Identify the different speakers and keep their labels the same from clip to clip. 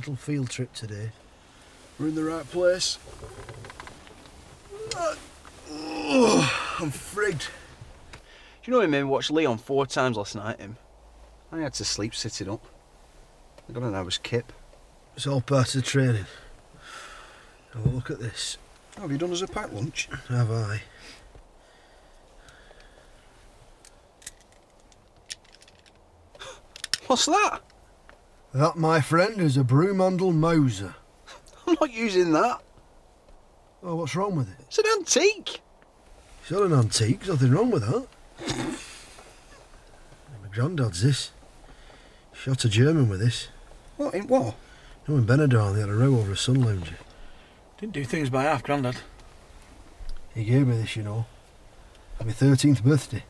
Speaker 1: little field trip today. We're in the right place. Oh, I'm frigged.
Speaker 2: Do you know him? I mean? watched Leon four times last night. Him. I had to sleep sitting up. I got an hour's kip.
Speaker 1: It's all part of the training. Have a look at this.
Speaker 2: Oh, have you done us a packed lunch?
Speaker 1: Have I?
Speaker 2: What's that?
Speaker 1: That, my friend, is a Broomhandle Mauser.
Speaker 2: I'm not using that.
Speaker 1: Oh, what's wrong with it?
Speaker 2: It's an antique.
Speaker 1: It's not an antique. There's nothing wrong with that. my granddad's this. Shot a German with this.
Speaker 2: What? In what?
Speaker 1: Know, in Benidorm, they had a row over a sun lounger.
Speaker 3: Didn't do things by half, Grandad.
Speaker 1: He gave me this, you know. For my 13th birthday.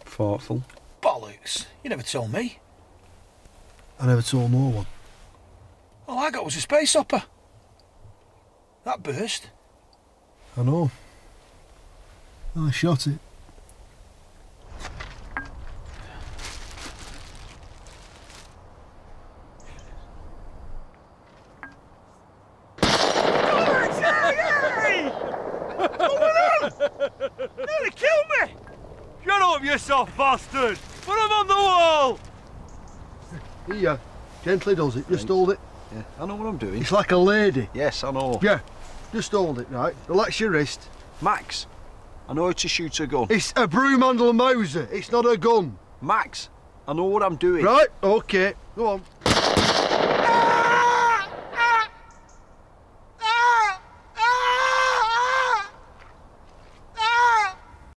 Speaker 2: Thoughtful.
Speaker 3: Bollocks. You never told me.
Speaker 1: I never told no one.
Speaker 3: All I got was a space hopper. That burst.
Speaker 1: I know. I shot it.
Speaker 4: Nearly killed me! Shut up, you soft bastard! Put him on the wall!
Speaker 1: Here, gently does it. Just hold it.
Speaker 2: Yeah, I know what I'm doing.
Speaker 1: It's like a lady.
Speaker 2: Yes, I know.
Speaker 1: Yeah, just hold it, right? Relax your wrist.
Speaker 2: Max, I know how to shoot a gun.
Speaker 1: It's a broom handle Mauser. It's not a gun.
Speaker 2: Max, I know what I'm doing.
Speaker 1: Right, okay. Go on.